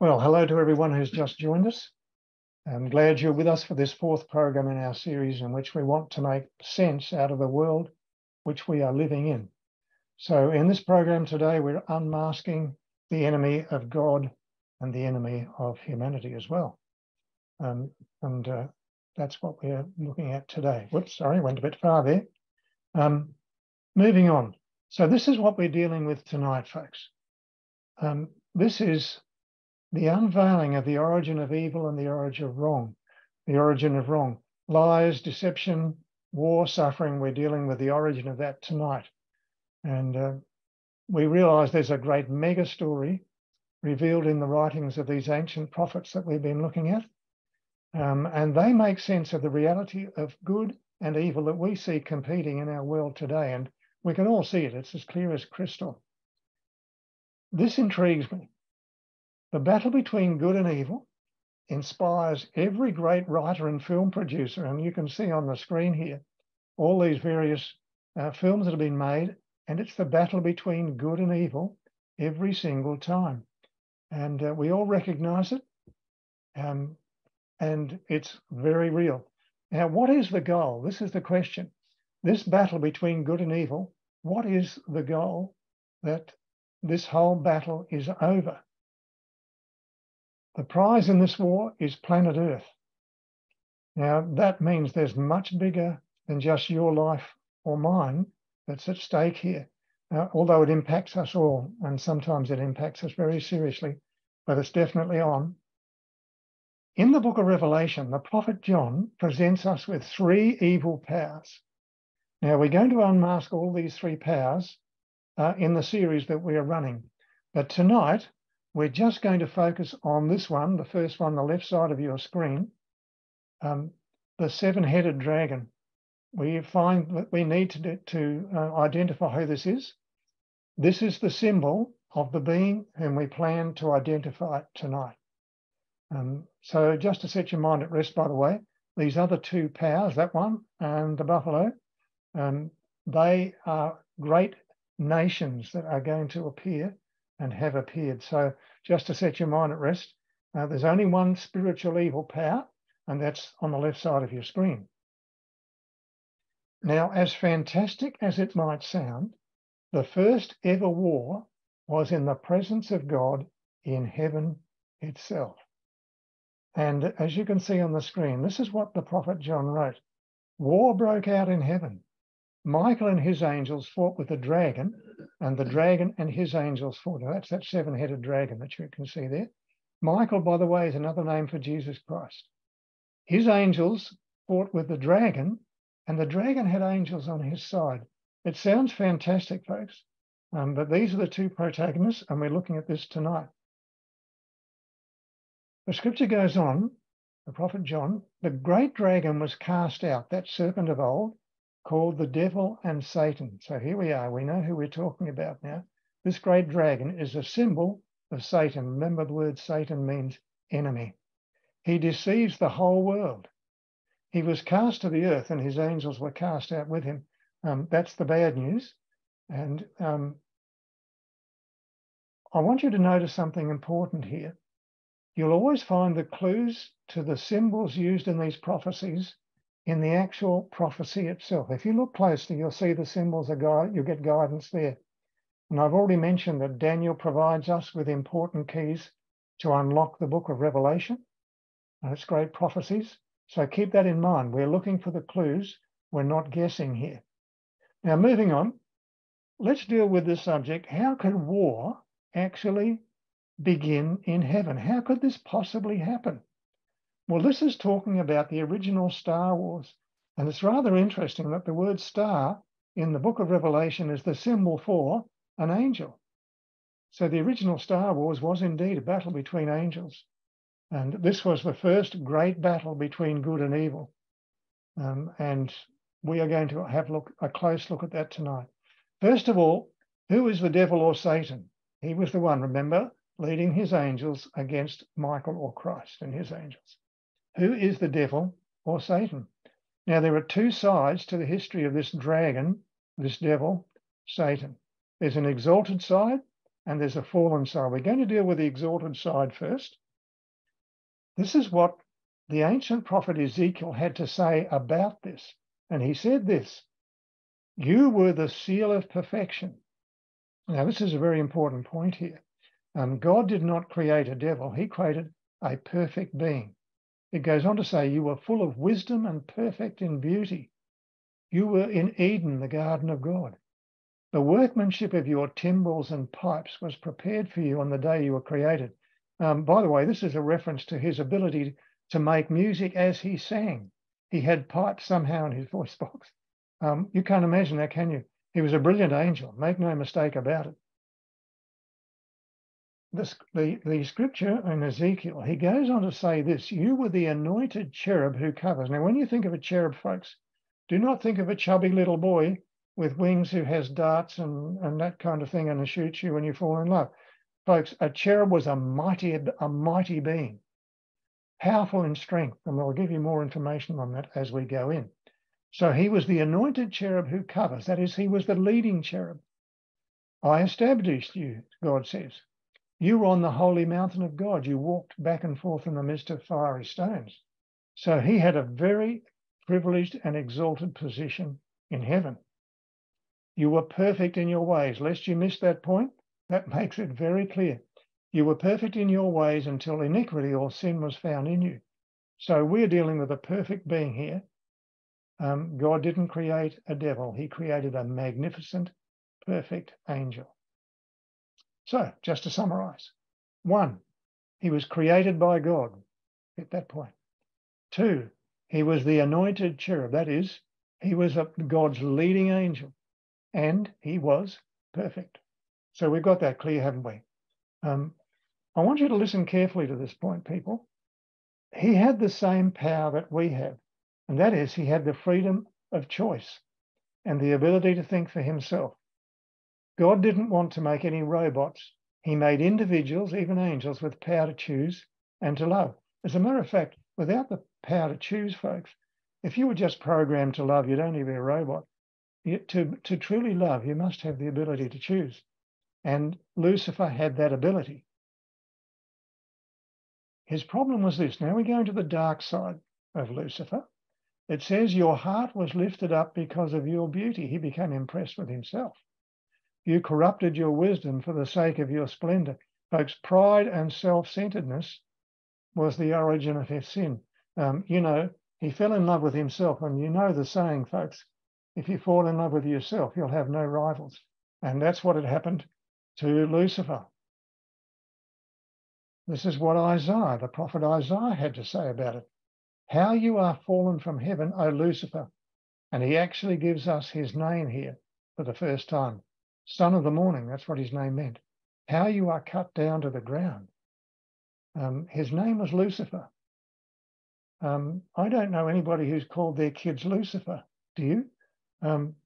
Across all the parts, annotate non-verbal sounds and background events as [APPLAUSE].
Well, hello to everyone who's just joined us. I'm glad you're with us for this fourth program in our series in which we want to make sense out of the world which we are living in. So, in this program today, we're unmasking the enemy of God and the enemy of humanity as well. Um, and uh, that's what we're looking at today. Whoops, sorry, went a bit far there. Um, moving on. So, this is what we're dealing with tonight, folks. Um, this is the unveiling of the origin of evil and the origin of wrong, the origin of wrong, lies, deception, war, suffering. We're dealing with the origin of that tonight. And uh, we realize there's a great mega story revealed in the writings of these ancient prophets that we've been looking at. Um, and they make sense of the reality of good and evil that we see competing in our world today. And we can all see it, it's as clear as crystal. This intrigues me the battle between good and evil inspires every great writer and film producer. And you can see on the screen here all these various uh, films that have been made. And it's the battle between good and evil every single time. And uh, we all recognize it. Um, and it's very real. Now, what is the goal? This is the question. This battle between good and evil, what is the goal that this whole battle is over? The prize in this war is planet Earth. Now, that means there's much bigger than just your life or mine that's at stake here. Uh, although it impacts us all, and sometimes it impacts us very seriously, but it's definitely on. In the book of Revelation, the prophet John presents us with three evil powers. Now, we're going to unmask all these three powers uh, in the series that we are running. But tonight, we're just going to focus on this one, the first one, the left side of your screen, um, the seven-headed dragon. We find that we need to, to uh, identify who this is. This is the symbol of the being whom we plan to identify tonight. Um, so just to set your mind at rest, by the way, these other two powers, that one and the buffalo, um, they are great nations that are going to appear and have appeared. So just to set your mind at rest, uh, there's only one spiritual evil power, and that's on the left side of your screen. Now, as fantastic as it might sound, the first ever war was in the presence of God in heaven itself. And as you can see on the screen, this is what the prophet John wrote War broke out in heaven. Michael and his angels fought with the dragon, and the dragon and his angels fought. That's that seven headed dragon that you can see there. Michael, by the way, is another name for Jesus Christ. His angels fought with the dragon, and the dragon had angels on his side. It sounds fantastic, folks, um, but these are the two protagonists, and we're looking at this tonight. The scripture goes on, the prophet John, the great dragon was cast out, that serpent of old, called the devil and Satan. So here we are. We know who we're talking about now. This great dragon is a symbol of Satan. Remember, the word Satan means enemy. He deceives the whole world. He was cast to the earth, and his angels were cast out with him. Um, that's the bad news. And um, I want you to notice something important here. You'll always find the clues to the symbols used in these prophecies in the actual prophecy itself. If you look closely, you'll see the symbols of God, you'll get guidance there. And I've already mentioned that Daniel provides us with important keys to unlock the book of Revelation. And it's great prophecies. So keep that in mind. We're looking for the clues. We're not guessing here. Now, moving on, let's deal with this subject. How could war actually begin in heaven? How could this possibly happen? Well, this is talking about the original Star Wars. And it's rather interesting that the word star in the book of Revelation is the symbol for an angel. So the original Star Wars was indeed a battle between angels. And this was the first great battle between good and evil. Um, and we are going to have look, a close look at that tonight. First of all, who is the devil or Satan? He was the one, remember, leading his angels against Michael or Christ and his angels. Who is the devil or Satan? Now, there are two sides to the history of this dragon, this devil, Satan. There's an exalted side and there's a fallen side. We're going to deal with the exalted side first. This is what the ancient prophet Ezekiel had to say about this. And he said this You were the seal of perfection. Now, this is a very important point here. Um, God did not create a devil, he created a perfect being. It goes on to say, You were full of wisdom and perfect in beauty. You were in Eden, the garden of God. The workmanship of your timbrels and pipes was prepared for you on the day you were created. Um, by the way, this is a reference to his ability to make music as he sang. He had pipes somehow in his [LAUGHS] voice box. Um, you can't imagine that, can you? He was a brilliant angel, make no mistake about it. This, the, the scripture in Ezekiel, he goes on to say this You were the anointed cherub who covers. Now, when you think of a cherub, folks, do not think of a chubby little boy with wings who has darts and, and that kind of thing and shoots you when you fall in love. Folks, a cherub was a mighty, a mighty being powerful in strength. And we'll give you more information on that as we go in. So he was the anointed cherub who covers. That is, he was the leading cherub. I established you, God says. You were on the holy mountain of God. You walked back and forth in the midst of fiery stones. So he had a very privileged and exalted position in heaven. You were perfect in your ways. Lest you miss that point, that [LAUGHS] makes it very clear. You were perfect in your ways until iniquity or sin was found in you. So we're dealing with a perfect being here. Um, God didn't create a devil, He created a magnificent, perfect angel. So, just to summarize one, He was created by God at that point. Two, He was the anointed cherub, that is, He was a, God's leading angel, and He was perfect. So we've got that clear, haven't we? Um, I want you to listen carefully to this point, people. He had the same power that we have, and that is, he had the freedom of choice and the ability to think for himself. God didn't want to make any robots. He made individuals, even angels, with power to choose and to love. As a matter of fact, without the power to choose, folks, if you were just programmed to love, you'd only be a robot. to, to truly love, you must have the ability to choose. And Lucifer had that ability. His problem was this. Now we're going into the dark side of Lucifer. It says, Your heart was lifted up because of your beauty. He became impressed with himself. You corrupted your wisdom for the sake of your splendor. Folks, pride and self centeredness was the origin of his sin. Um, you know, he fell in love with himself. And you know the saying, folks, if you fall in love with yourself, you'll have no rivals. And that's what had happened to Lucifer. This is what Isaiah, the prophet Isaiah, had to say about it. How you are fallen from heaven, O Lucifer. And he actually gives us his name here for the first time. Son of the morning, that's what his name meant. How you are cut down to the ground. Um, his name was Lucifer. Um, I don't know anybody who's called their kids Lucifer. Do you? Um,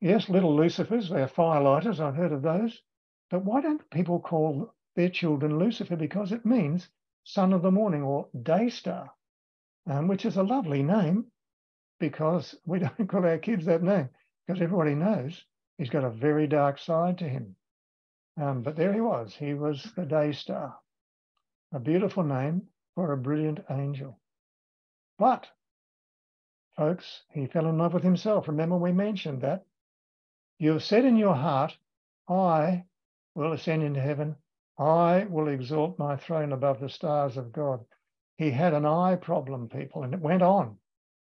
yes, little Lucifers, they're firelighters. I've heard of those. But why don't people call their children Lucifer because it means son of the morning or day star, um, which is a lovely name because we [LAUGHS] don't call our kids that name because everybody knows he's got a very dark side to him. Um, but there he was. He was the day star, a beautiful name for a brilliant angel. But, folks, he fell in love with himself. Remember, we mentioned that. You have said in your heart, I will ascend into heaven I will exalt my throne above the stars of God. He had an eye problem, people, and it went on.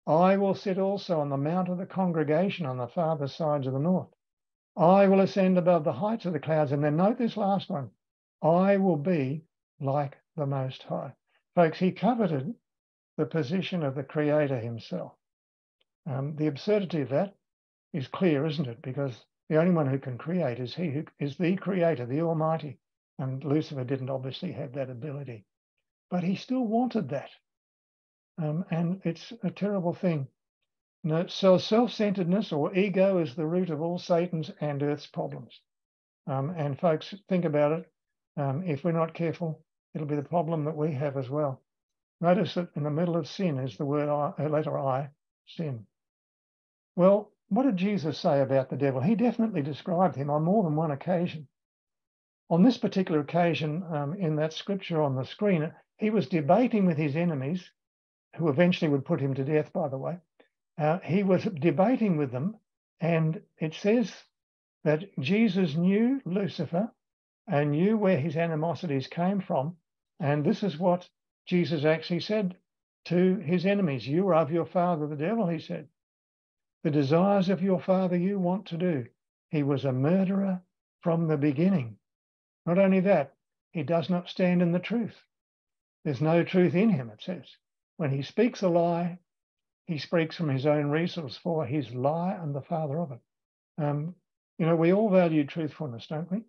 I will sit also on the mount of the congregation on the farther sides of the north. I will ascend above the heights of the clouds. And then note this last one I will be like the Most High. Folks, he coveted the position of the Creator himself. Um, the absurdity of that is clear, isn't it? Because the only one who can create is he who is the Creator, the Almighty. And Lucifer didn't obviously have that ability, but he still wanted that. Um, and it's a terrible thing. No, so self-centeredness or ego is the root of all Satan's and Earth's problems. Um, and folks, think about it. Um, if we're not careful, it'll be the problem that we have as well. Notice that in the middle of sin is the word I, uh, letter I, sin. Well, what did Jesus say about the devil? He definitely described him on more than one occasion. on this particular occasion, um, in that scripture on the screen, he was debating with his enemies, who eventually would put him to death, by the way. Uh, he was debating with them, and it says that Jesus knew Lucifer and knew where his animosities came from. And this is what Jesus actually said to his enemies You are of your father, the devil, he said. The desires of your father you want to do. He was a murderer from the beginning. Not only that, he does not stand in the truth. There's no truth in him, it says. When he speaks a lie, he speaks from his own resource, for his lie and the father of it. Um, you know, we all value truthfulness, don't we?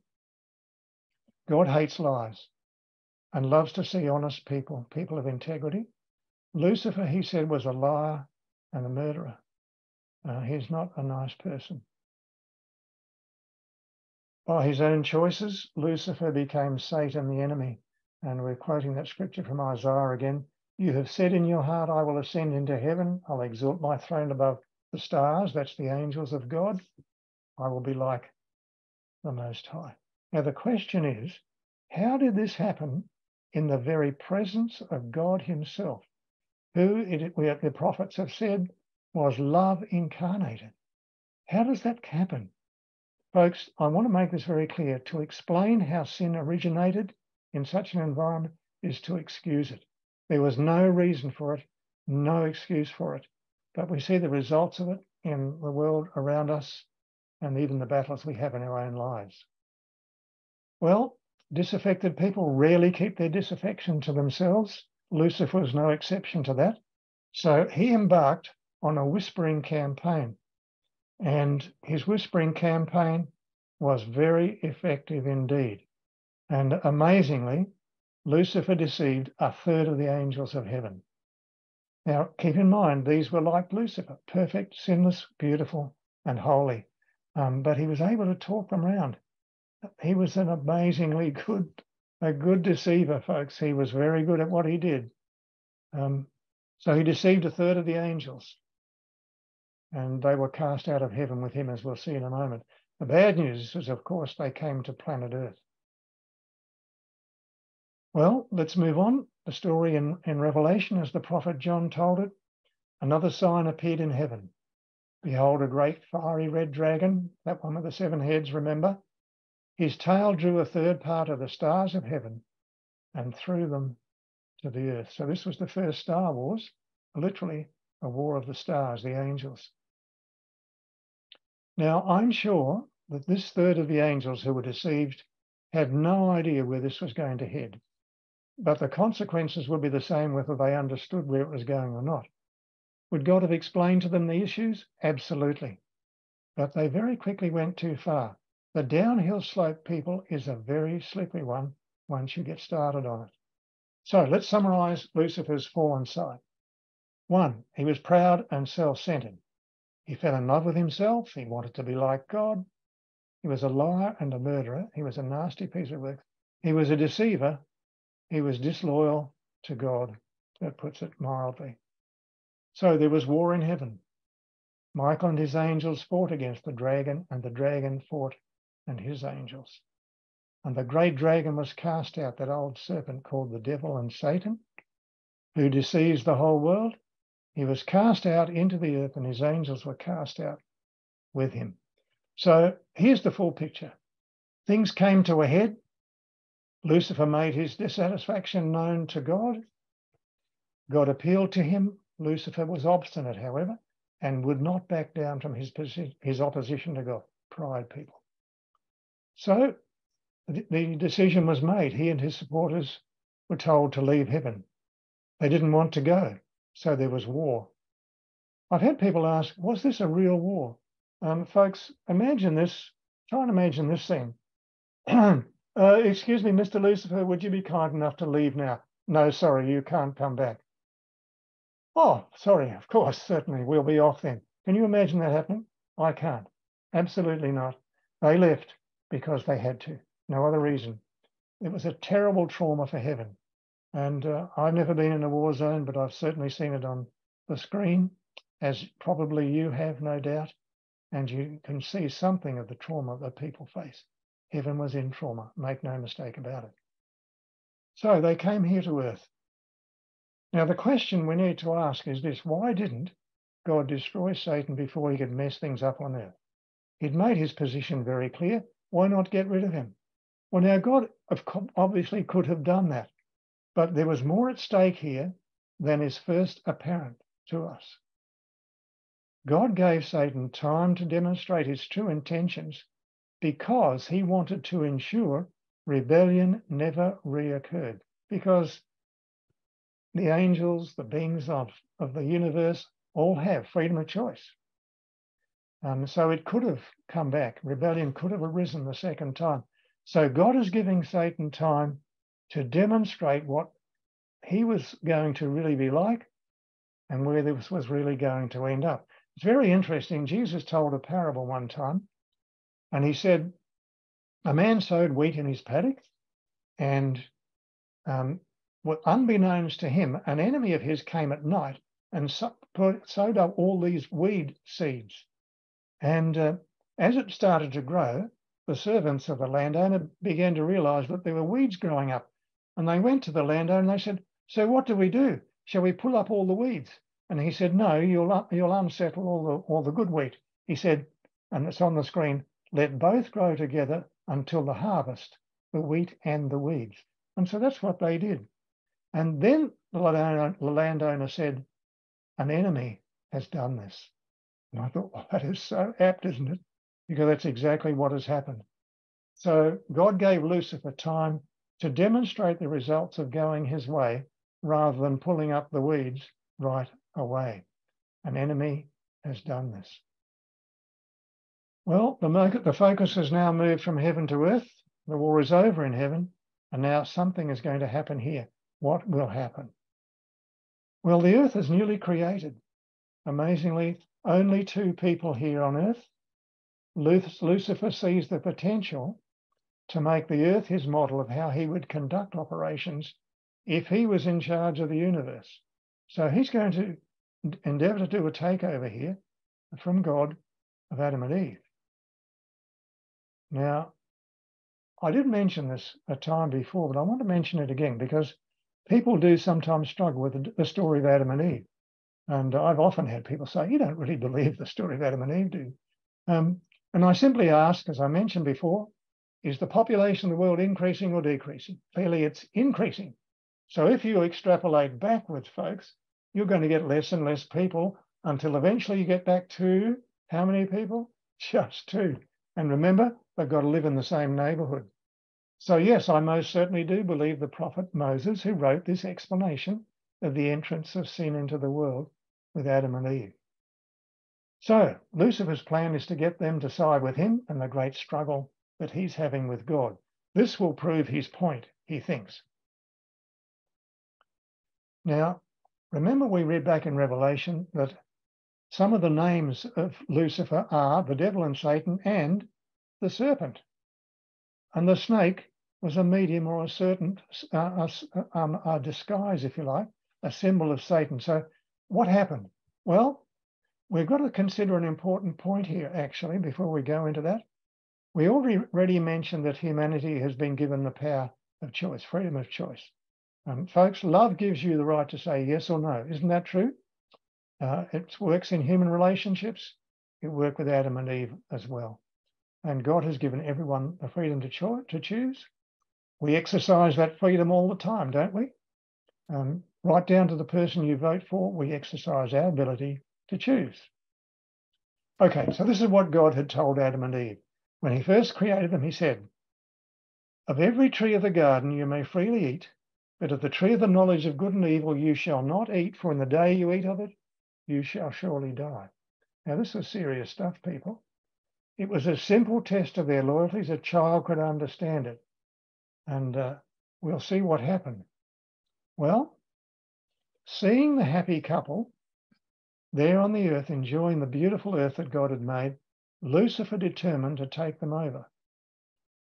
God hates lies and loves to see honest people, people of integrity. Lucifer, he said, was a liar and a murderer. Uh, he's not a nice person. By his own choices, Lucifer became Satan, the enemy. And we're quoting that scripture from Isaiah again. You have said in your heart, I will ascend into heaven. I'll exalt my throne above the stars. That's the angels of God. I will be like the Most High. Now, the question is, how did this happen in the very presence of God Himself, who it, we, the prophets have said was love incarnated? How does that happen? Folks, I want to make this very clear. To explain how sin originated in such an environment is to excuse it. There was no reason for it, no excuse for it. But we see the results of it in the world around us and even the battles we have in our own lives. Well, disaffected people rarely keep their disaffection to themselves. Lucifer was no exception to that. So he embarked on a whispering campaign. And his whispering campaign was very effective indeed. And amazingly, Lucifer deceived a third of the angels of heaven. Now, keep in mind, these were like Lucifer, perfect, sinless, beautiful, and holy. Um, but he was able to talk them around. He was an amazingly [LAUGHS] good, a good deceiver, folks. He was very good at what he did. Um, so he deceived a third of the angels, and they were cast out of heaven with him, as we'll see in a moment. The bad news is, of course, they came to planet Earth. Well, let's move on. The story in, in Revelation, as the prophet John told it, another sign appeared in heaven. Behold, a great fiery red dragon, that one with the seven heads, remember? His tail drew a third part of the stars of heaven and threw them to the earth. So this was the first Star Wars, literally a war of the stars, the angels. Now, I'm sure that this third of the angels who were deceived had no idea where this was going to head. But the consequences would be the same whether they understood where it was going or not. Would God have explained to them the issues? Absolutely. But they very quickly went too far. The downhill slope, people, is a very slippery one once you get started on it. So let's summarize Lucifer's fallen side. One, he was proud and self centered. He fell in love with himself. He wanted to be like God. He was a liar and a murderer. He was a nasty piece of work. He was a deceiver. He was disloyal to God. That puts it mildly. So there was war in heaven. Michael and his angels fought against the dragon, and the dragon fought and his angels. And the great dragon was cast out, that old serpent called the devil and Satan, who deceives the whole world. He was cast out into the earth, and his angels were cast out with him. So here's the full picture. Things came to a head. Lucifer made his dissatisfaction known to God. God appealed to him Lucifer was obstinate, however, and would not back down from his, his opposition to God. Pride, people. So the decision was made. He and his supporters were told to leave heaven. They didn't want to go, so there was war. I've had people ask, was this a real war? Um, folks, imagine this. Try and imagine this scene. [CLEARS THROAT] uh, excuse me, Mr. Lucifer, would you be kind enough to leave now? No, sorry, you can't come back. Oh, sorry, of course, certainly, we'll be off then. Can you imagine that happening? I can't. Absolutely not. They left because they had to, no other reason. It was a terrible trauma for heaven. And uh, I've never been in a war zone, but I've certainly seen it on the screen, as probably you have, no doubt. And you can see something of the trauma that people face. Heaven was in trauma. Make no mistake about it. So they came here to earth. Now, the question we need to ask is this why didn't God destroy Satan before he could mess things up on earth? He'd made his position very clear. Why not get rid of him? Well, now, God obviously could have done that, but there was more at stake here than is first apparent to us. God gave Satan time to demonstrate his true intentions because he wanted to ensure rebellion never reoccurred. Because the angels, the beings of, of the universe, all have freedom of choice. Um, so it could have come back. Rebellion could have arisen the second time. So God is giving Satan time to demonstrate what he was going to really be like and where this was really going to end up. It's very interesting. Jesus told a parable one time, and he said, A man sowed wheat in his paddock, and um, unbeknownst to him, an enemy of his came at night and so, put, sowed up all these weed seeds. And uh, as it started to grow, the servants of the landowner began to realize that there were weeds growing up. And they went to the landowner and they said, So what do we do? Shall we pull up all the weeds? And he said, No, you'll, you'll unsettle all the, all the good wheat. He said, and it's on the screen, let both grow together until the harvest, the wheat and the weeds. And so that's what they did. And then the landowner, said, An enemy has done this. And I thought, well, that is so apt, isn't it? Because that's exactly what has happened. So God gave Lucifer time to demonstrate the results of going his way rather than pulling up the weeds right away. An enemy has done this. Well, the, the focus has now moved from heaven to earth. The war is over in heaven, and now something is going to happen here. What will happen? Well, the earth is newly created. Amazingly, only two people here on earth. Lucifer sees the potential to make the earth his model of how he would conduct operations if he was in charge of the universe. So he's going to endeavor to do a takeover here from God of Adam and Eve. Now, I did mention this a time before, but I want to mention it again because people do sometimes struggle with the story of Adam and Eve. And I've often had people say, You don't really believe the story of Adam and Eve, do um, and I simply ask, as I mentioned before, is the population of the world increasing or decreasing? Clearly, it's increasing. So if you extrapolate backwards, folks, you're going to get less and less people until eventually you get back to how many people? [LAUGHS] Just two. And remember, they've got to live in the same neighborhood. So, yes, I most certainly do believe the prophet Moses, who wrote this explanation of the entrance of sin into the world with Adam and Eve. So, Lucifer's plan is to get them to side with him in the great struggle that he's having with God. This will prove his point, he thinks. Now, remember we read back in Revelation that some of the names of Lucifer are the devil and Satan and the serpent. And the snake was a medium or a certain uh, a, um, a disguise, if you like, a symbol of Satan. So what happened? Well, we've got to consider an important point here, actually, before we go into that. We already mentioned that humanity has been given the power of choice, freedom of choice. Um, folks, love gives you the right to say yes or no. Isn't that true? Uh, it works in human relationships. It worked with Adam and Eve as well. And God has given everyone the freedom to, cho- to choose. We exercise that freedom all the time, don't we? Um, right down to the person you vote for, we exercise our ability to choose. Okay, so this is what God had told Adam and Eve. When he first created them, he said, Of every tree of the garden you may freely eat, but of the tree of the knowledge of good and evil you shall not eat, for in the day you eat of it, you shall surely die. Now, this is serious stuff, people. It was a simple test of their loyalties. A child could understand it. And uh, we'll see what happened. Well, seeing the happy couple there on the earth, enjoying the beautiful earth that God had made, Lucifer determined to take them over.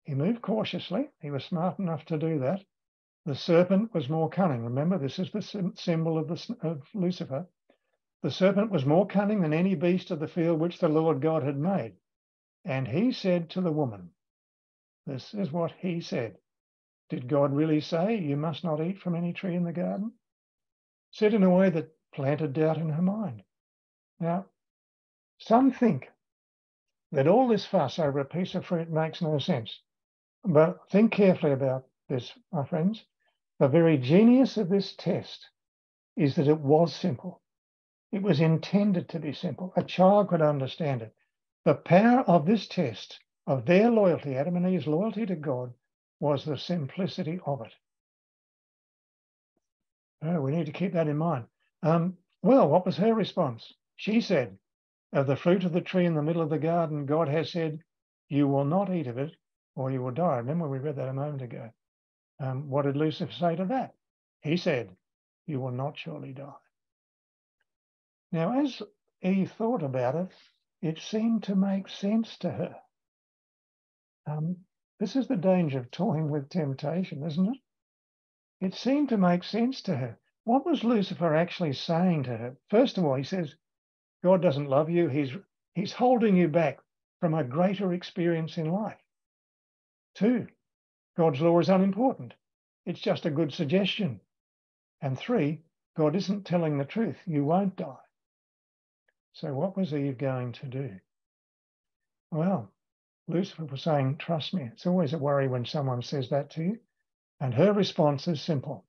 He moved cautiously. He was smart enough to do that. The serpent was more cunning. Remember, this is the symbol of, the, of Lucifer. The serpent was more cunning than any beast of the field which the Lord God had made. And he said to the woman, This is what he said. Did God really say, You must not eat from any tree in the garden? Said in a way that planted doubt in her mind. Now, some think that all this fuss over a piece of fruit makes no sense. But think carefully about this, my friends. The very genius of this test is that it was simple. It was intended to be simple. A child could understand it. The power of this test, of their loyalty, Adam and Eve's loyalty to God, was the simplicity of it. Oh, we need to keep that in mind. Um, well, what was her response? She said, Of the fruit of the tree in the middle of the garden, God has said, You will not eat of it, or you will die. Remember, we read that a moment ago. Um, what did Lucifer say to that? He said, You will not surely die. Now, as Eve thought about it, it seemed to make sense to her. Um, this is the danger of toying with temptation, isn't it? It seemed to make sense to her. What was Lucifer actually saying to her? First of all, he says, God doesn't love you. He's, he's holding you back from a greater experience in life. Two, God's law is unimportant. It's just a good suggestion. And three, God isn't telling the truth. You won't die. So, what was Eve going to do? Well, Lucifer was saying, Trust me. It's always a worry when someone says that to you. And her response is simple.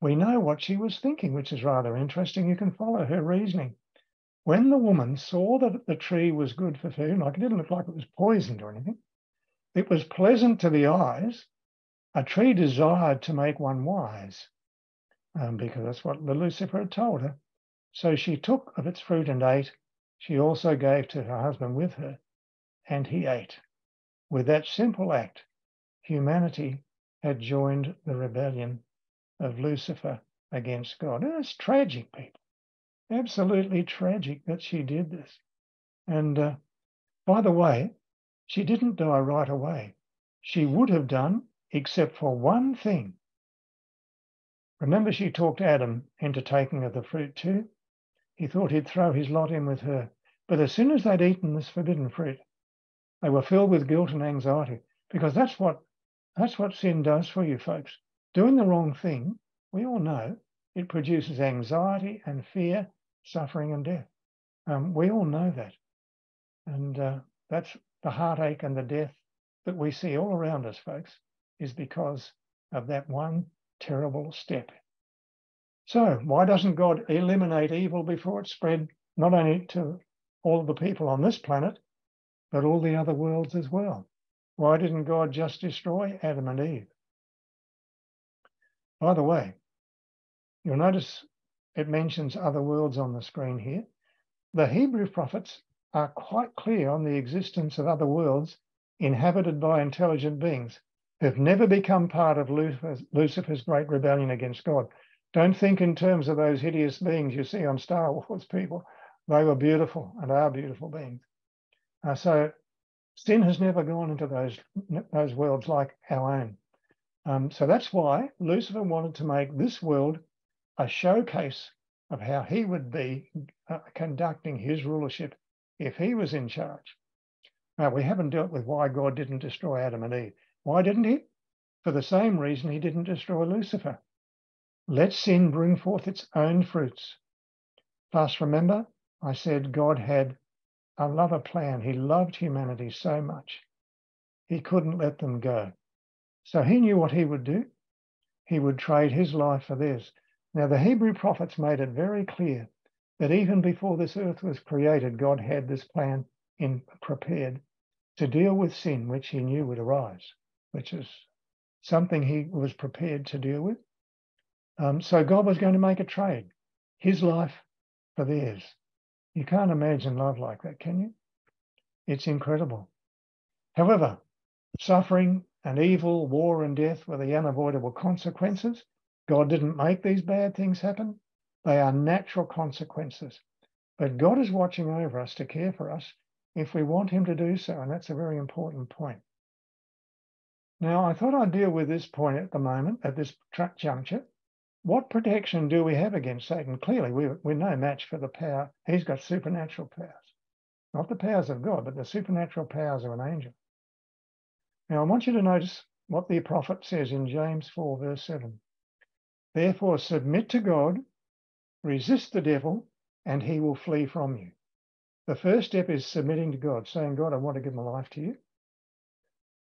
We know what she was thinking, which is rather interesting. You can follow her reasoning. When the woman saw that the tree was good for food, like it didn't look like it was poisoned or anything, it was pleasant to the eyes, a tree desired to make one wise, um, because that's what Lucifer had told her. So she took of its fruit and ate. She also gave to her husband with her, and he ate. With that simple act, humanity had joined the rebellion of Lucifer against God. And it's tragic, people. Absolutely tragic that she did this. And uh, by the way, she didn't die right away. She would have done, except for one thing. Remember, she talked Adam into taking of the fruit too? He thought he'd throw his lot in with her. But as soon as they'd eaten this forbidden fruit, they were filled with guilt and anxiety because that's what that's what sin does for you folks. Doing the wrong thing, we all know, it produces anxiety and fear, suffering and death. Um, we all know that. And uh, that's the heartache and the death that we see all around us, folks, is because of that one terrible step. So, why doesn't God eliminate evil before it spread not only to all the people on this planet, but all the other worlds as well? Why didn't God just destroy Adam and Eve? By the way, you'll notice it mentions other worlds on the screen here. The Hebrew prophets are quite clear on the existence of other worlds inhabited by intelligent beings who've never become part of Lucifer's, great rebellion against God. Don't think in terms of those hideous beings you see on Star Wars, people. They were beautiful and are beautiful beings. Uh, so sin has never gone into those, those worlds like our own. Um, so that's why Lucifer wanted to make this world a showcase of how he would be uh, conducting his rulership if he was in charge. Now, we haven't dealt with why God didn't destroy Adam and Eve. Why didn't he? For the same reason he didn't destroy Lucifer. Let sin bring forth its own fruits. Plus, remember, I said God had a lover plan. He loved humanity so much. He couldn't let them go. So he knew what he would do. He would trade his life for theirs. Now, the Hebrew prophets made it very clear that even before this earth was created, God had this plan in prepared to deal with sin, which he knew would arise, which is something he was prepared to deal with. Um, so God was going to make a trade, his life for theirs. You can't imagine love like that, can you? It's incredible. However, suffering and evil, war and death were the unavoidable consequences. God didn't make these bad things happen. They are natural consequences. But God is watching over us to care for us if we want Him to do so. And that's a very important point. Now, I thought I'd deal with this point at the moment, at this juncture. What protection do we have against Satan? Clearly, we, we're no match for the power. He's got supernatural powers, not the powers of God, but the supernatural powers of an angel. Now, I want you to notice what the prophet says in James 4, verse 7. Therefore, submit to God, resist the devil, and he will flee from you. The first step is submitting to God, saying, God, I want to give my life to you.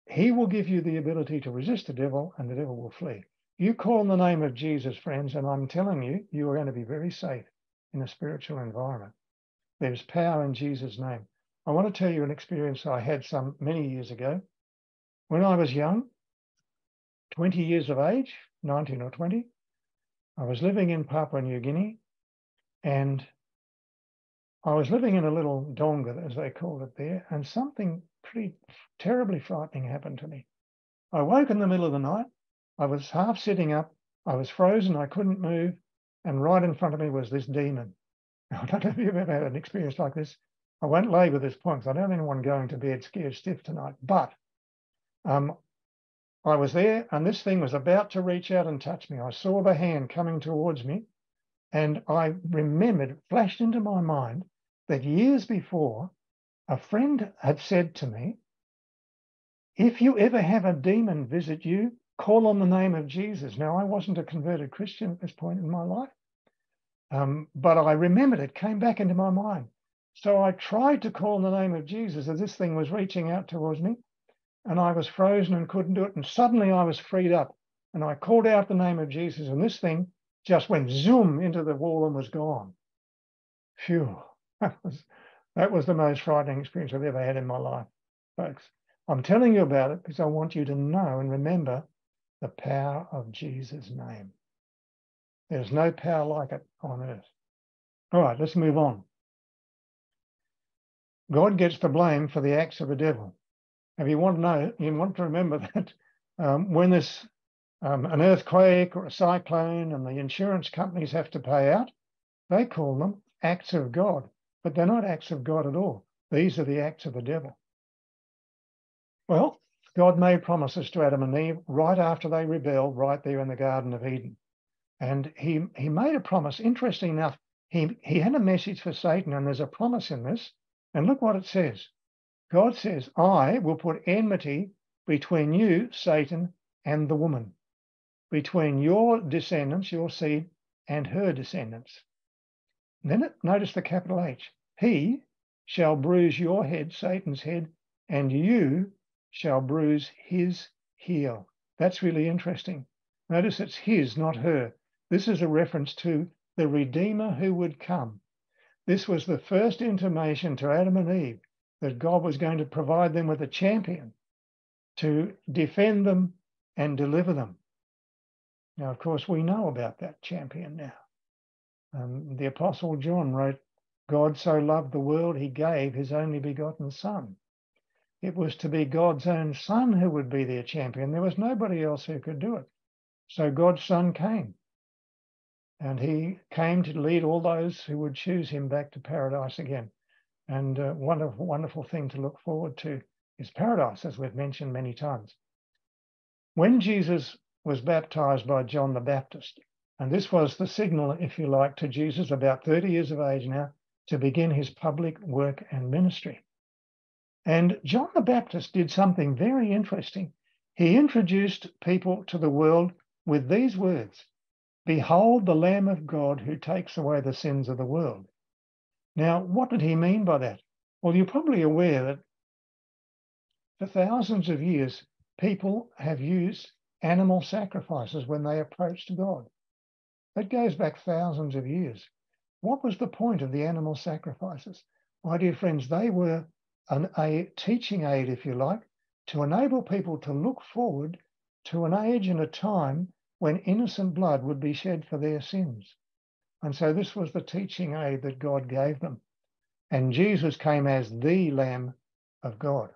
He will give you the ability to resist the devil, and the devil will flee. You call on the name of Jesus, friends, and I'm telling you, you are going to be very safe in a spiritual environment. There's power in Jesus' name. I want to tell you an experience I had some many years ago. When I was young, 20 years of age, 19 or 20, I was living in Papua New Guinea and I was living in a little donga, as they called it there, and something pretty terribly frightening happened to me. I woke in the middle of the night. I was half sitting up. I was frozen. I couldn't move. And right in front of me was this demon. [LAUGHS] I don't know if you've ever had an experience like this. I won't labour this point because I don't want anyone going to bed scared stiff tonight. But um, I was there and this thing was about to reach out and touch me. I saw the hand coming towards me and I remembered, flashed into my mind that years before, a friend had said to me, if you ever have a demon visit you, call on the name of Jesus. Now, I wasn't a converted Christian at this point in my life, um, but I remembered it, came back into my mind. So I tried to call on the name of Jesus as this thing was reaching out towards me, and I was frozen and couldn't do it. And suddenly I was freed up, and I called out the name of Jesus, and this thing just went zoom into the wall and was gone. Phew, [LAUGHS] that was, that was the most frightening experience I've ever had in my life, folks. I'm telling you about it because I want you to know and remember the power of Jesus' name. There's no power like it on earth. All right, let's move on. God gets the blame for the acts of the devil. If you want to know, you want to remember [LAUGHS] that um, when there's um, an earthquake or a cyclone and the insurance companies have to pay out, they call them acts of God, but they're not acts of God at all. These are the acts of the devil. Well, God made promises to Adam and Eve right after they rebelled, right there in the Garden of Eden. And he, he made a promise. Interesting enough, he, he had a message for Satan, and there's a promise in this. And look what it says God says, I will put enmity between you, Satan, and the woman, between your descendants, your seed, and her descendants. And then it, notice the capital H. He shall bruise your head, Satan's head, and you shall bruise his heel. That's really interesting. Notice it's his, not her. This is a reference to the Redeemer who would come. This was the first intimation to Adam and Eve that God was going to provide them with a champion to defend them and deliver them. Now, of course, we know about that champion now. Um, the Apostle John wrote, God so loved the world, he gave his only begotten Son. It was to be God's own son who would be their champion. There was nobody else who could do it. So God's son came. And he came to lead all those who would choose him back to paradise again. And uh, wonderful, wonderful thing to look forward to is paradise, as we've mentioned many times. When Jesus was baptized by John the Baptist, and this was the signal, if you like, to Jesus, about 30 years of age now, to begin his public work and ministry. And John the Baptist did something very interesting. He introduced people to the world with these words Behold the Lamb of God who takes away the sins of the world. Now, what did he mean by that? Well, you're probably aware that for thousands of years, people have used animal sacrifices when they approached God. That goes back thousands of years. What was the point of the animal sacrifices? My dear friends, they were an, a teaching aid, if you like, to enable people to look forward to an age and a time when innocent blood would be shed for their sins. And so this was the teaching aid that God gave them. And Jesus came as the Lamb of God.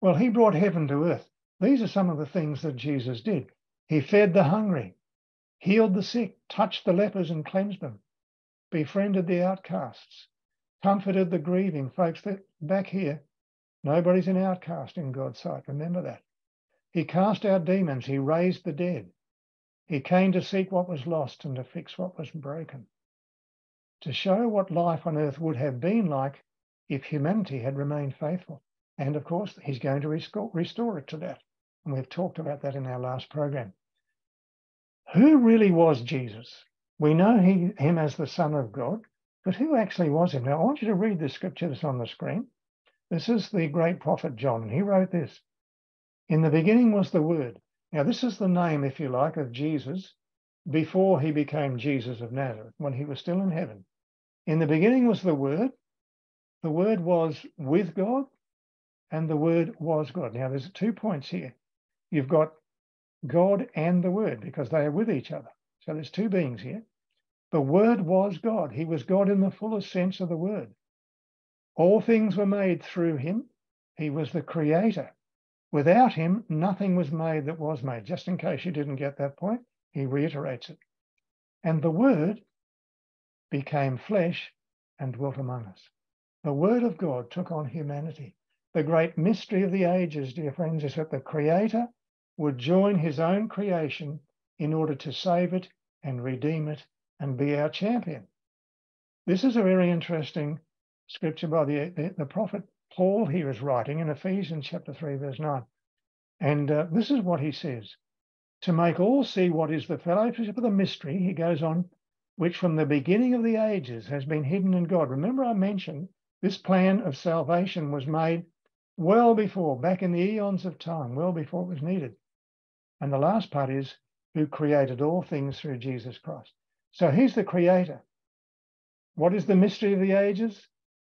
Well, he brought heaven to earth. These are some of the things that Jesus did. He fed the hungry, healed the sick, touched the lepers and cleansed them, befriended the outcasts, comforted the grieving. Folks, that back here, nobody's an outcast in God's sight. Remember that. He cast out demons. He raised the dead. He came to seek what was lost and to fix what was broken. To show what life on earth would have been like if humanity had remained faithful. And of course, he's going to restore, restore it to that. And we've talked about that in our last program. Who really was Jesus? We know he, him as the Son of God, but who actually was him? Now, I want you to read the scripture that's on the screen. This is the great prophet John, and he wrote this In the beginning was the Word. Now, this is the name, if you like, of Jesus before he became Jesus of Nazareth, when he was still in heaven. In the beginning was the Word. The Word was with God, and the Word was God. Now, there's two points here. You've got God and the Word because they are with each other. So there's two beings here. The Word was God. He was God in the fullest sense of the word. All things were made through him. He was the creator. Without him, nothing was made that was made. Just in case you didn't get that point, he reiterates it. And the Word became flesh and dwelt among us. The Word of God took on humanity. The great mystery of the ages, dear friends, is that the Creator would join his own creation in order to save it and redeem it and be our champion. This is a very interesting scripture by the, the, the prophet Paul here is writing in Ephesians chapter 3, verse 9. And uh, this is what he says To make all see what is the fellowship of the mystery, he goes on, which from the beginning of the ages has been hidden in God. Remember, I mentioned this plan of salvation was made well before, back in the eons of time, well before it was needed. And the last part is who created all things through Jesus Christ. So he's the creator. What is the mystery of the ages?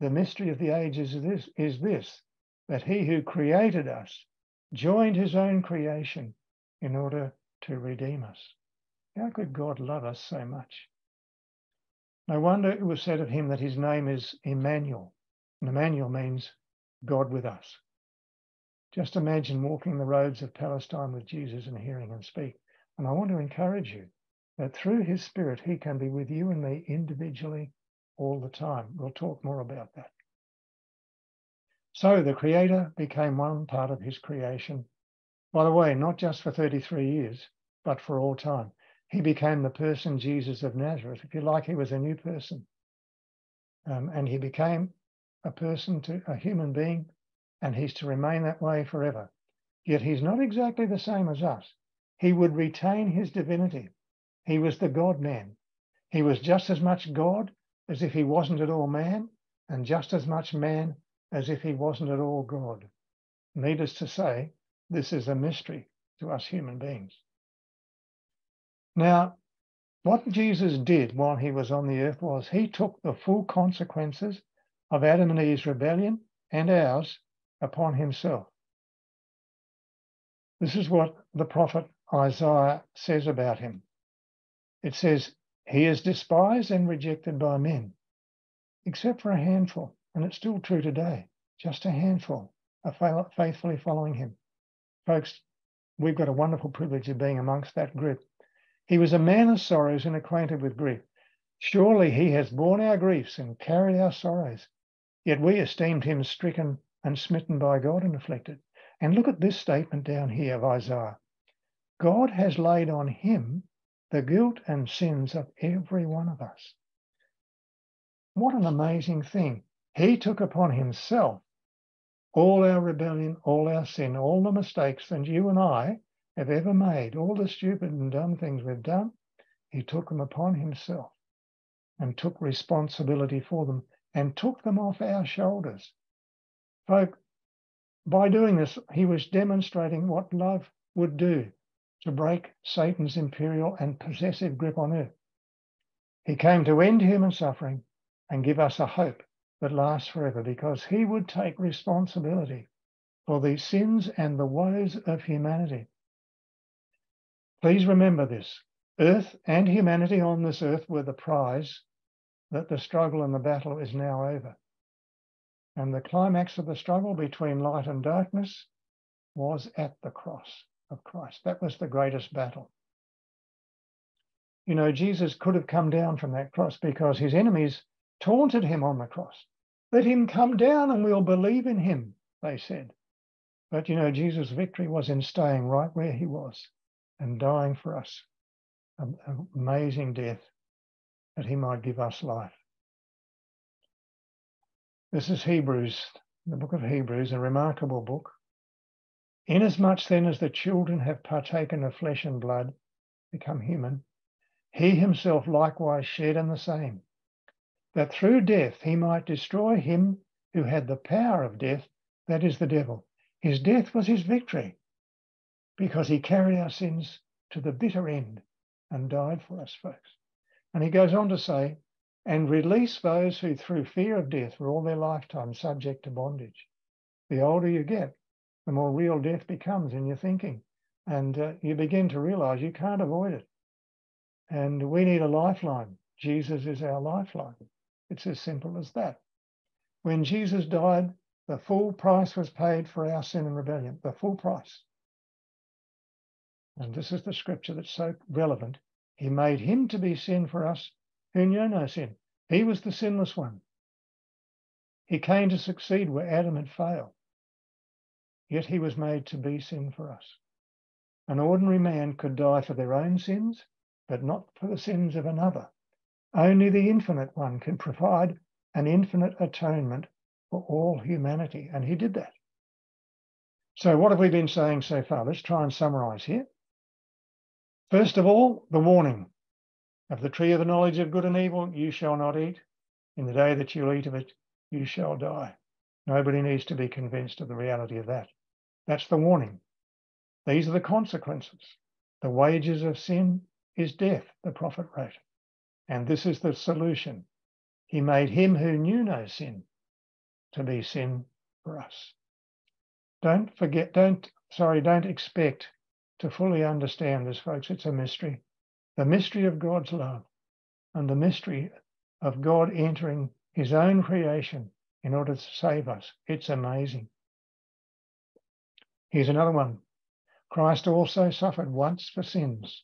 The mystery of the ages is this, is this that he who created us joined his own creation in order to redeem us. How could God love us so much? No wonder it was said of him that his name is Emmanuel. And Emmanuel means God with us. Just imagine walking the roads of Palestine with Jesus and hearing him speak. And I want to encourage you that through his spirit, he can be with you and me individually all the time. We'll talk more about that. So the creator became one part of his creation. By the way, not just for 33 years, but for all time. He became the person Jesus of Nazareth. If you like, he was a new person. Um, and he became a person to a human being, and he's to remain that way forever. Yet he's not exactly the same as us. He would retain his divinity. He was the God man. He was just as much God as if he wasn't at all man, and just as much man as if he wasn't at all God. Needless to say, this is a mystery to us human beings. Now, what Jesus did while he was on the earth was he took the full consequences of Adam and Eve's rebellion and ours upon himself. This is what the prophet Isaiah says about him. It says, He is despised and rejected by men, except for a handful. And it's still true today. Just a handful are faithfully following him. Folks, we've got a wonderful privilege of being amongst that group. He was a man of sorrows and acquainted with grief. Surely he has borne our griefs and carried our sorrows. Yet we esteemed him stricken and smitten by God and afflicted. And look at this statement down here of Isaiah God has laid on him the guilt and sins of every one of us. What an amazing thing. He took upon himself all our rebellion, all our sin, all the mistakes that you and I have ever made, all the stupid and dumb things we've done. He took them upon himself and took responsibility for them and took them off our shoulders. Folk, by doing this, he was demonstrating what love would do to break Satan's imperial and possessive grip on earth. He came to end human suffering and give us a hope that lasts forever because he would take responsibility for the sins and the woes of humanity. Please remember this earth and humanity on this earth were the prize that the struggle and the battle is now over. And the climax of the struggle between light and darkness was at the cross of Christ. That was the greatest battle. You know, Jesus could have come down from that cross because his enemies taunted him on the cross. Let him come down and we'll believe in him, they said. But you know, Jesus' victory was in staying right where he was and dying for us. An amazing death that he might give us life. This is Hebrews the book of Hebrews, a remarkable book. Inasmuch then as the children have partaken of flesh and blood, become human, he himself likewise shared in the same, that through death he might destroy him who had the power of death, that is the devil. His death was his victory because he carried our sins to the bitter end and died for us, folks. And he goes on to say, and release those who, through fear of death, were all their lifetime subject to bondage. The older you get, the more real death becomes in your thinking. And uh, you begin to realize you can't avoid it. And we need a lifeline. Jesus is our lifeline. It's as simple as that. When Jesus died, the full price was paid for our sin and rebellion, the full price. And this is the scripture that's so relevant. He made him to be sin for us who knew no sin. He was the sinless one. He came to succeed where Adam had failed. Yet he was made to be sin for us. An ordinary man could die for their own sins, but not for the sins of another. Only the infinite one can provide an infinite atonement for all humanity, and he did that. So, what have we been saying so far? Let's try and summarize here. First of all, the warning of the tree of the knowledge of good and evil, you shall not eat. In the day that you eat of it, you shall die. Nobody needs to be convinced of the reality of that. That's the warning. These are the consequences. The wages of sin is death, the prophet wrote. And this is the solution. He made him who knew no sin to be sin for us. Don't forget, don't, sorry, don't expect to fully understand this, folks. It's a mystery the mystery of God's love and the mystery of God entering his own creation in order to save us. It's amazing. Here's another one. Christ also suffered once for sins,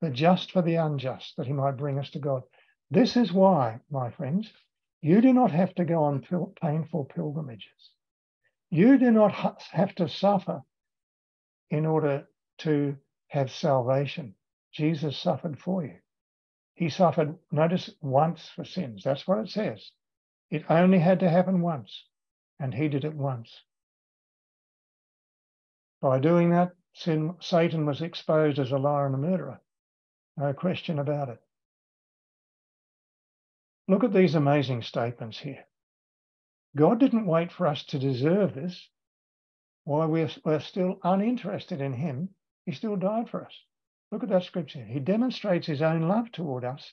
the just for the unjust, that he might bring us to God. This is why, my friends, you do not have to go on painful pilgrimages. You do not have to suffer in order to have salvation. Jesus suffered for you. He suffered, notice, once for sins. That's what it says. It only had to happen once, and he did it once. By doing that, sin, Satan was exposed as a liar and a murderer. No question about it. Look at these amazing statements here. God didn't wait for us to deserve this. While we're, we're still uninterested in Him, He still died for us. Look at that scripture. He demonstrates his own love toward us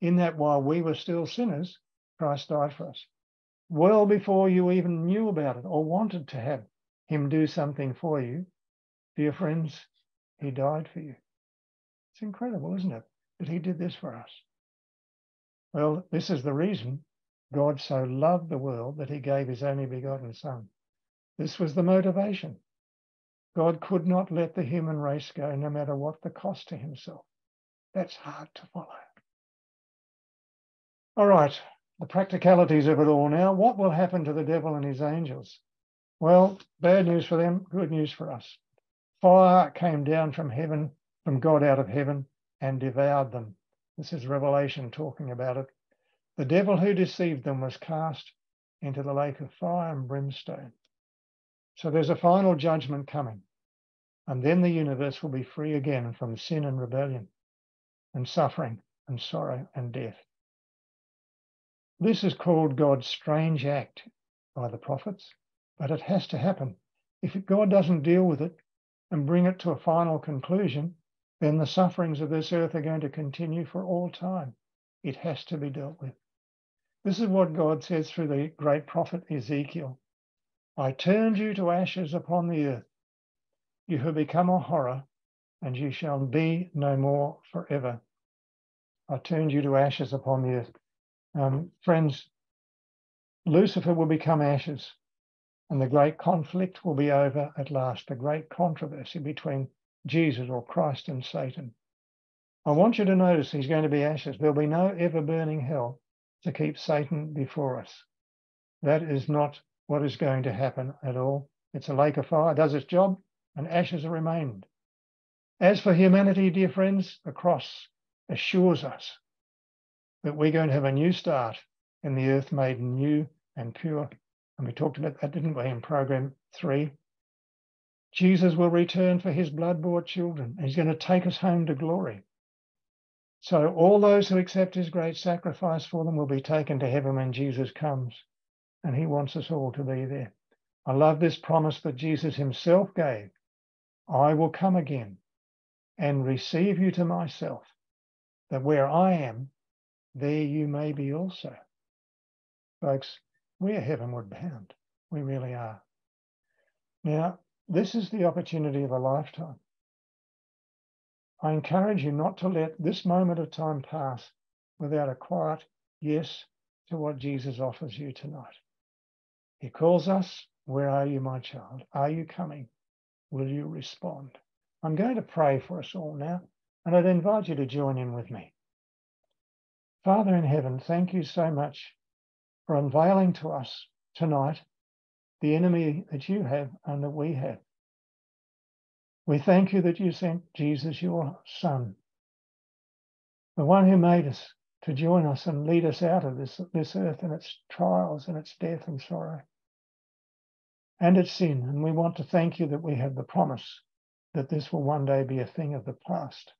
in that while we were still sinners, Christ died for us. Well before you even knew about it or wanted to have him do something for you, dear friends, he died for you. It's incredible, isn't it, that he did this for us? Well, this is the reason God so loved the world that he gave his only begotten Son. This was the motivation. God could not let the human race go, no matter what the cost to himself. That's hard to follow. All right, the practicalities of it all now. What will happen to the devil and his angels? Well, bad news for them, good news for us. Fire came down from heaven, from God out of heaven, and devoured them. This is Revelation talking about it. The devil who deceived them was cast into the lake of fire and brimstone. So there's a final judgment coming. And then the universe will be free again from sin and rebellion and suffering and sorrow and death. This is called God's strange act by the prophets, but it has to happen. If God doesn't deal with it and bring it to a final conclusion, then the sufferings of this earth are going to continue for all time. It has to be dealt with. This is what God says through the great prophet Ezekiel I turned you to ashes upon the earth you have become a horror, and you shall be no more forever. I turned you to ashes upon the earth. Um, friends, Lucifer will become ashes, and the great conflict will be over at last, the great controversy between Jesus or Christ and Satan. I want you to notice he's going to be ashes. There'll be no ever burning hell to keep Satan before us. That is not what is going to happen at all. It's a lake of fire, does its job, and ashes are remained. As for humanity, dear friends, the cross assures us that we're going to have a new start in the earth made new and pure And we talked about that, didn't we, in program three? Jesus will return for his blood bought children. He's going to take us home to glory. So all those who accept his great sacrifice for them will be taken to heaven when Jesus comes. And he wants us all to be there. I love this promise that Jesus himself gave I will come again and receive you to myself, that where I am, there you may be also. Folks, we're heavenward bound. We really are. Now, this is the opportunity of a lifetime. I encourage you not to let this moment of time pass without a quiet yes to what Jesus offers you tonight. He calls us, Where are you, my child? Are you coming? Will you respond? I'm going to pray for us all now, and I'd invite you to join in with me. Father in heaven, thank you so much for unveiling to us tonight the enemy that you have and that we have. We thank you that you sent Jesus, your Son, the one who made us to join us and lead us out of this, this earth and its trials and its death and sorrow and its sin. And we want to thank you that we have the promise that this will one day be a thing of the past.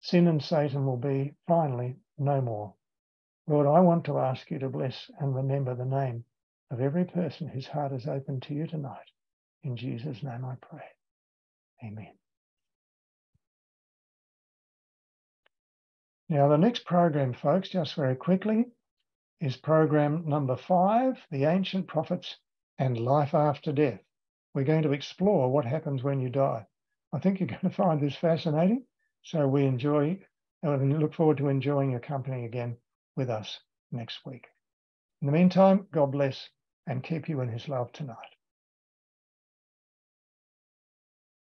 Sin and Satan will be finally no more. Lord, I want to ask you to bless and remember the name of every person whose heart is open to you tonight. In Jesus' name I pray. Amen. Now, the next program, folks, just very quickly, is program number five The Ancient Prophets and Life After Death. We're going to explore what happens when you die. I think you're [LAUGHS] going to find this fascinating. So we enjoy and look forward to enjoying your company again with us next week. In the meantime, God bless and keep you in his love tonight.